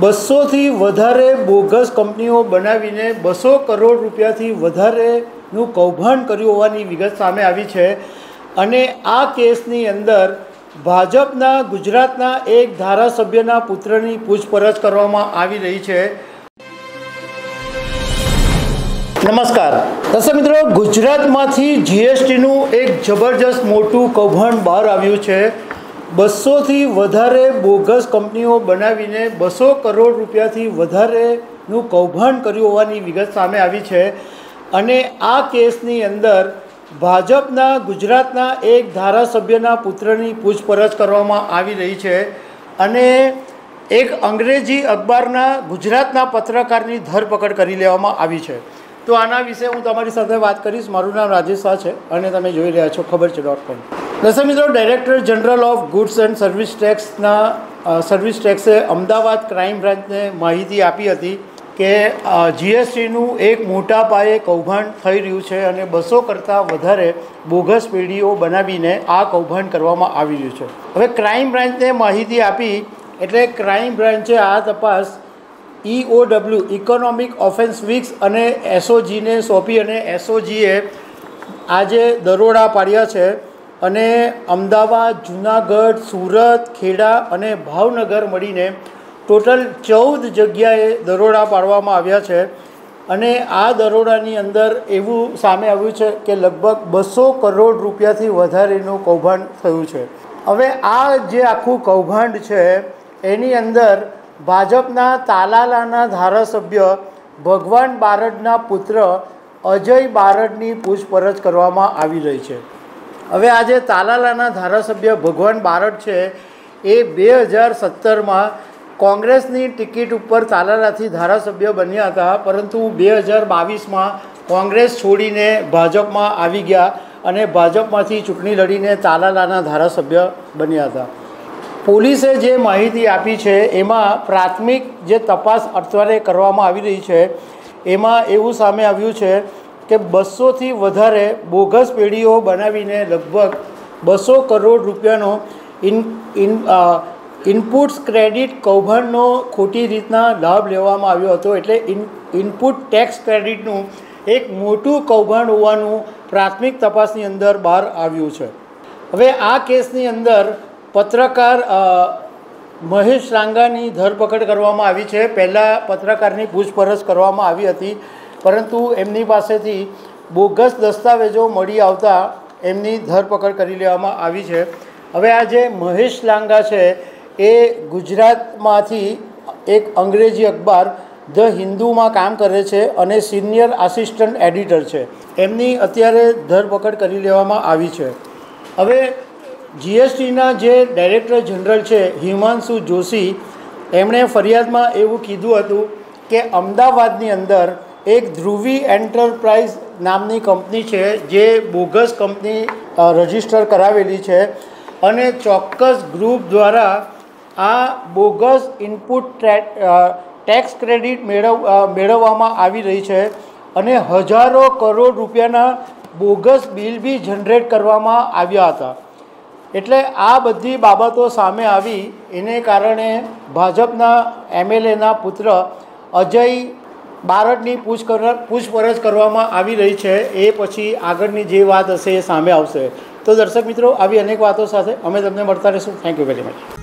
બસોથી વધારે બોગસ કંપનીઓ બનાવીને બસો કરોડ રૂપિયાથી વધારેનું કૌભાંડ કર્યું હોવાની વિગત સામે આવી છે. અને આ કેસની અંદર ભાજપના, ગુજરાતના એક ધારાસભ્યના પુત્રની પૂછપરછ કરવામાં આવી રહી છે. નમસ્કાર. દર્શક મિત્રો, ગુજરાતમાંથી જીએસટીનું એક જબરજસ્ત મોટું કૌભાંડ બહાર આવ્યું છે. બસોથી વધારે બોગસ કંપનીઓ બનાવીને બસો કરોડ રૂપિયાથી વધારેનું કૌભાંડ કર્યું હોવાની વિગત સામે આવી છે. અને આ કેસની અંદર ભાજપના, ગુજરાતના એક ધારાસભ્યના પુત્રની પૂછપરછ કરવામાં આવી રહી છે. અને એક અંગ્રેજી અખબારના ગુજરાતના પત્રકારની ધરપકડ કરી લેવામાં આવી છે. તો આના વિશે હું તમારી સાથે વાત કરીશ. મારું નામ રાજેશ શાહ છે અને તમે જોઈ રહ્યા છો ખબર છે ડોટ કોમ. દર્શક મિત્રો director general of goods and service ટેક્સના service ટેક્સે અમદાવાદ ક્રાઇમ બ્રાન્ચને માહિતી આપી હતી કે જીએસટીનું એક મોટા પાયે કૌભાંડ થઈ રહ્યું છે અને બસો કરતાં વધારે બોગસ પેઢીઓ બનાવીને આ કૌભાંડ કરવામાં આવી રહ્યું છે. હવે ક્રાઇમ બ્રાન્ચને માહિતી આપી, એટલે ક્રાઇમ બ્રાન્ચે આ તપાસ ઈઓડબ્લ્યુ ઇકોનોમિક ઓફેન્સ વિક્સ અને એસઓજીને સોંપી અને એસઓજીએ આજે દરોડા પાડ્યા છે. અને અમદાવાદ, જુનાગઢ, સુરત, ખેડા અને ભાવનગર મળીને ટોટલ ચૌદ જગ્યાએ દરોડા પાડવામાં આવ્યા છે. અને આ દરોડાની અંદર એવું સામે આવ્યું છે કે લગભગ બસો કરોડ રૂપિયાથી વધારેનું કૌભાંડ થયું છે. હવે આ જે આખું કૌભાંડ છે, એની અંદર ભાજપના તાલાલાના ધારાસભ્ય ભગવાન બારડના પુત્ર અજય બારડની પૂછપરછ કરવામાં આવી રહી છે. હવે આજે તાલાલાના ધારાસભ્ય ભગવાન બારડ છે. એ બે હજાર સત્તરમાં કોંગ્રેસની ટિકિટ ઉપર તાલાલાથી ધારાસભ્ય બન્યા હતા. પરંતુ બે હજાર બાવીસમાં કોંગ્રેસ છોડીને ભાજપમાં આવી ગયા અને ભાજપમાંથી ચૂંટણી લડીને તાલાલાના ધારાસભ્ય બન્યા હતા. પોલીસે જે માહિતી આપી છે, એમાં પ્રાથમિક જે તપાસ અત્યારે કરવામાં આવી રહી છે, એમાં એવું સામે આવ્યું છે કે બસોથી વધારે બોગસ પેઢીઓ બનાવીને લગભગ બસો કરોડ રૂપિયાનો ઇન ઇન ઇનપુટ્સ ક્રેડિટ કૌભાંડનો ખોટી રીતના લાભ લેવામાં આવ્યો હતો. એટલે ઇન ઇનપુટ ટેક્સ ક્રેડિટનું એક મોટું કૌભાંડ હોવાનું પ્રાથમિક તપાસની અંદર બહાર આવ્યું છે. હવે આ કેસની અંદર પત્રકાર મહેશ રાંગાની ધરપકડ કરવામાં આવી છે. પહેલાં પત્રકારની પૂછપરછ કરવામાં આવી હતી. પરંતુ એમની પાસેથી બોગસ દસ્તાવેજો મળી આવતા એમની ધરપકડ કરી લેવામાં આવી છે. હવે આ જે મહેશ લાંગા છે, એ ગુજરાતમાંથી એક અંગ્રેજી અખબાર ધ હિન્દુમાં કામ કરે છે અને સિનિયર આસિસ્ટન્ટ એડિટર છે. એમની અત્યારે ધરપકડ કરી લેવામાં આવી છે. હવે જીએસટીના જે ડાયરેક્ટર જનરલ છે, હિમાંશુ જોશી, એમણે ફરિયાદમાં એવું કીધું હતું કે અમદાવાદની અંદર એક ધ્રુવી એન્ટરપ્રાઇઝ નામની કંપની છે, જે બોગસ કંપની રજિસ્ટર કરાવેલી છે અને ચોક્કસ ગ્રુપ દ્વારા આ બોગસ ઇનપુટ ટેક્સ ક્રેડિટ મેળવ મેળવવામાં આવી રહી છે અને હજારો કરોડ રૂપિયાના બોગસ બિલ બી જનરેટ કરવામાં આવ્યા હતા. એટલે આ બધી બાબતો સામે આવી, એને કારણે ભાજપના એમએલએના પુત્ર અજય બારડની પૂછ પૂછપરછ કરવામાં આવી રહી છે. એ પછી આગળની જે વાત હશે એ સામે આવશે. તો દર્શક મિત્રો, આવી અનેક વાતો સાથે અમે તમને મળતા રહીશું. Thank you very much